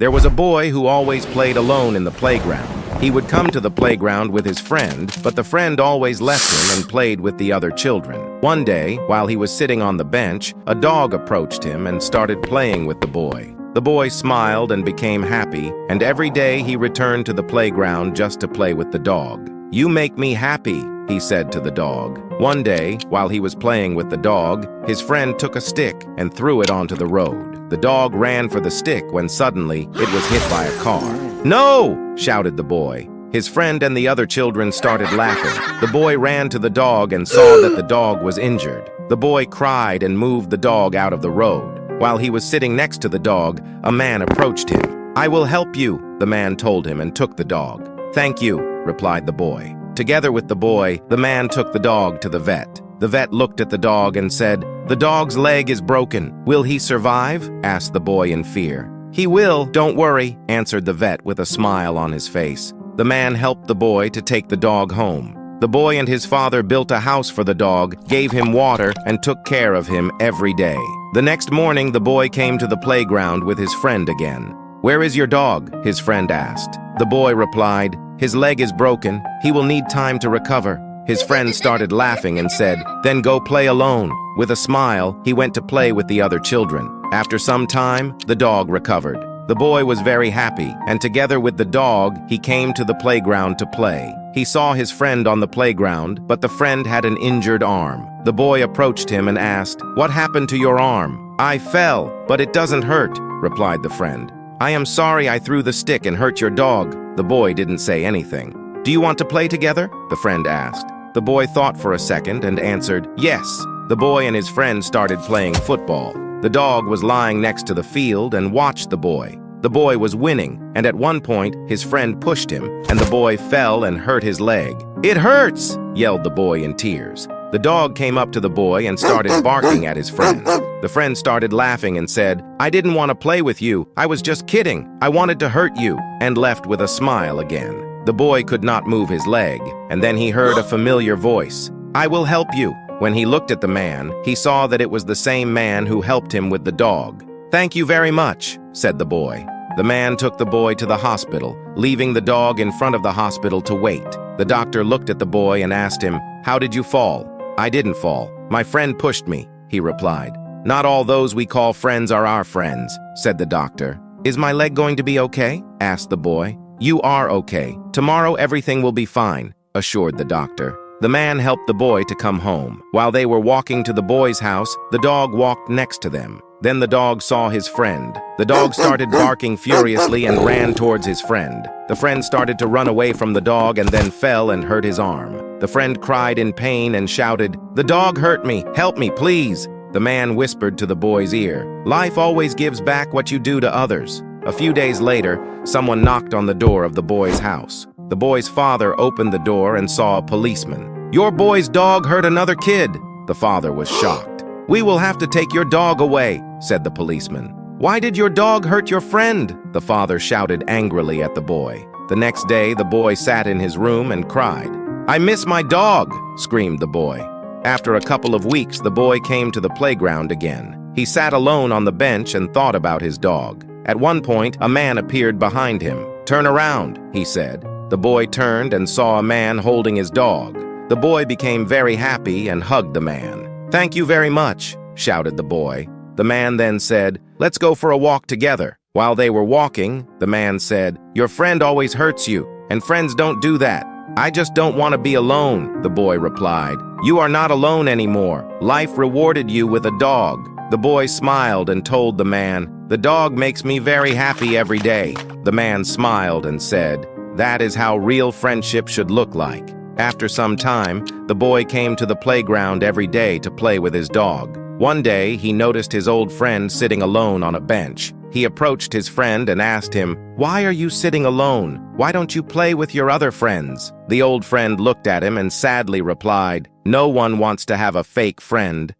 There was a boy who always played alone in the playground. He would come to the playground with his friend, but the friend always left him and played with the other children. One day, while he was sitting on the bench, a dog approached him and started playing with the boy. The boy smiled and became happy, and every day he returned to the playground just to play with the dog. You make me happy, he said to the dog. One day, while he was playing with the dog, his friend took a stick and threw it onto the road. The dog ran for the stick when suddenly it was hit by a car. No! shouted the boy. His friend and the other children started laughing. The boy ran to the dog and saw that the dog was injured. The boy cried and moved the dog out of the road. While he was sitting next to the dog, a man approached him. I will help you, the man told him and took the dog. Thank you, replied the boy. Together with the boy, the man took the dog to the vet. The vet looked at the dog and said, The dog's leg is broken. Will he survive? asked the boy in fear. He will, don't worry, answered the vet with a smile on his face. The man helped the boy to take the dog home. The boy and his father built a house for the dog, gave him water, and took care of him every day. The next morning, the boy came to the playground with his friend again. Where is your dog? his friend asked. The boy replied, His leg is broken. He will need time to recover. His friend started laughing and said, Then go play alone. With a smile, he went to play with the other children. After some time, the dog recovered. The boy was very happy, and together with the dog, he came to the playground to play. He saw his friend on the playground, but the friend had an injured arm. The boy approached him and asked, What happened to your arm? I fell, but it doesn't hurt, replied the friend. I am sorry I threw the stick and hurt your dog. The boy didn't say anything. Do you want to play together? The friend asked. The boy thought for a second and answered, Yes. The boy and his friend started playing football. The dog was lying next to the field and watched the boy. The boy was winning, and at one point, his friend pushed him, and the boy fell and hurt his leg. It hurts! yelled the boy in tears. The dog came up to the boy and started barking at his friend. The friend started laughing and said, I didn't want to play with you. I was just kidding. I wanted to hurt you, and left with a smile again. The boy could not move his leg, and then he heard a familiar voice. I will help you. When he looked at the man, he saw that it was the same man who helped him with the dog. Thank you very much, said the boy. The man took the boy to the hospital, leaving the dog in front of the hospital to wait. The doctor looked at the boy and asked him, How did you fall? I didn't fall. My friend pushed me, he replied. Not all those we call friends are our friends, said the doctor. Is my leg going to be okay? asked the boy. You are okay. Tomorrow everything will be fine, assured the doctor. The man helped the boy to come home. While they were walking to the boy's house, the dog walked next to them. Then the dog saw his friend. The dog started barking furiously and ran towards his friend. The friend started to run away from the dog and then fell and hurt his arm. The friend cried in pain and shouted, The dog hurt me! Help me, please! The man whispered to the boy's ear, Life always gives back what you do to others. A few days later, someone knocked on the door of the boy's house. The boy's father opened the door and saw a policeman. Your boy's dog hurt another kid. The father was shocked. We will have to take your dog away, said the policeman. Why did your dog hurt your friend? The father shouted angrily at the boy. The next day, the boy sat in his room and cried. I miss my dog, screamed the boy. After a couple of weeks, the boy came to the playground again. He sat alone on the bench and thought about his dog. At one point, a man appeared behind him. Turn around, he said. The boy turned and saw a man holding his dog. The boy became very happy and hugged the man. Thank you very much, shouted the boy. The man then said, Let's go for a walk together. While they were walking, the man said, Your friend always hurts you, and friends don't do that. I just don't want to be alone, the boy replied. You are not alone anymore. Life rewarded you with a dog. The boy smiled and told the man, The dog makes me very happy every day. The man smiled and said, That is how real friendship should look like. After some time, the boy came to the playground every day to play with his dog. One day, he noticed his old friend sitting alone on a bench. He approached his friend and asked him, Why are you sitting alone? Why don't you play with your other friends? The old friend looked at him and sadly replied, No one wants to have a fake friend.